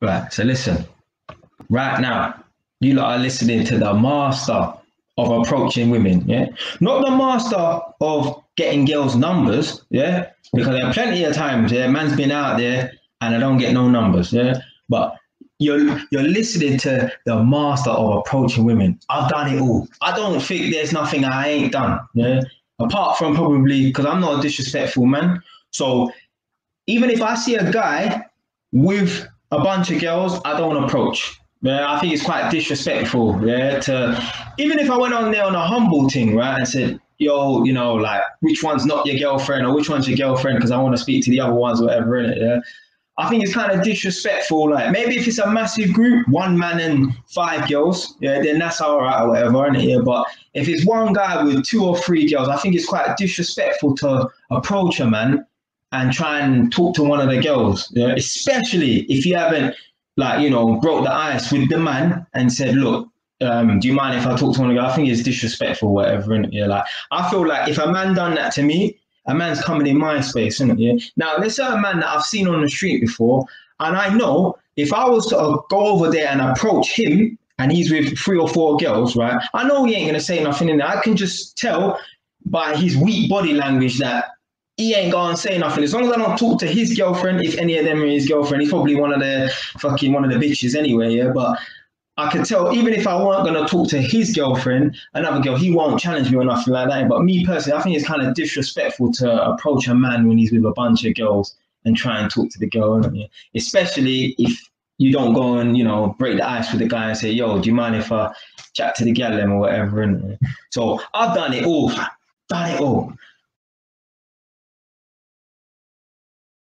Right. So listen, right now, you lot are listening to the master of approaching women. Yeah. Not the master of getting girls' numbers. Yeah. Because there are plenty of times, yeah, man's been out there and I don't get no numbers. Yeah. But you're you're listening to the master of approaching women. I've done it all. I don't think there's nothing I ain't done. Yeah. Apart from probably because I'm not a disrespectful man. So even if I see a guy with a bunch of girls, I don't approach. Yeah, I think it's quite disrespectful. Yeah, to even if I went on there on a humble thing, right, and said, "Yo, you know, like which one's not your girlfriend or which one's your girlfriend?" Because I want to speak to the other ones, whatever. In it, yeah. I think it's kind of disrespectful. Like maybe if it's a massive group, one man and five girls, yeah, then that's all right or whatever, it? Yeah, but if it's one guy with two or three girls, I think it's quite disrespectful to approach a man and try and talk to one of the girls, yeah? especially if you haven't like you know broke the ice with the man and said, look. Um, do you mind if I talk to one of the girls? I think it's disrespectful, whatever. And yeah, like I feel like if a man done that to me, a man's coming in my space, isn't it? Yeah. Now, there's a man that I've seen on the street before, and I know if I was to go over there and approach him, and he's with three or four girls, right? I know he ain't gonna say nothing in there. I can just tell by his weak body language that he ain't gonna say nothing. As long as I don't talk to his girlfriend, if any of them are his girlfriend, he's probably one of the fucking one of the bitches anyway, yeah. But I could tell even if I weren't gonna talk to his girlfriend, another girl, he won't challenge me or nothing like that. But me personally, I think it's kind of disrespectful to approach a man when he's with a bunch of girls and try and talk to the girl, especially if you don't go and you know break the ice with the guy and say, "Yo, do you mind if I chat to the girl or whatever?" And so I've done it all, done it all.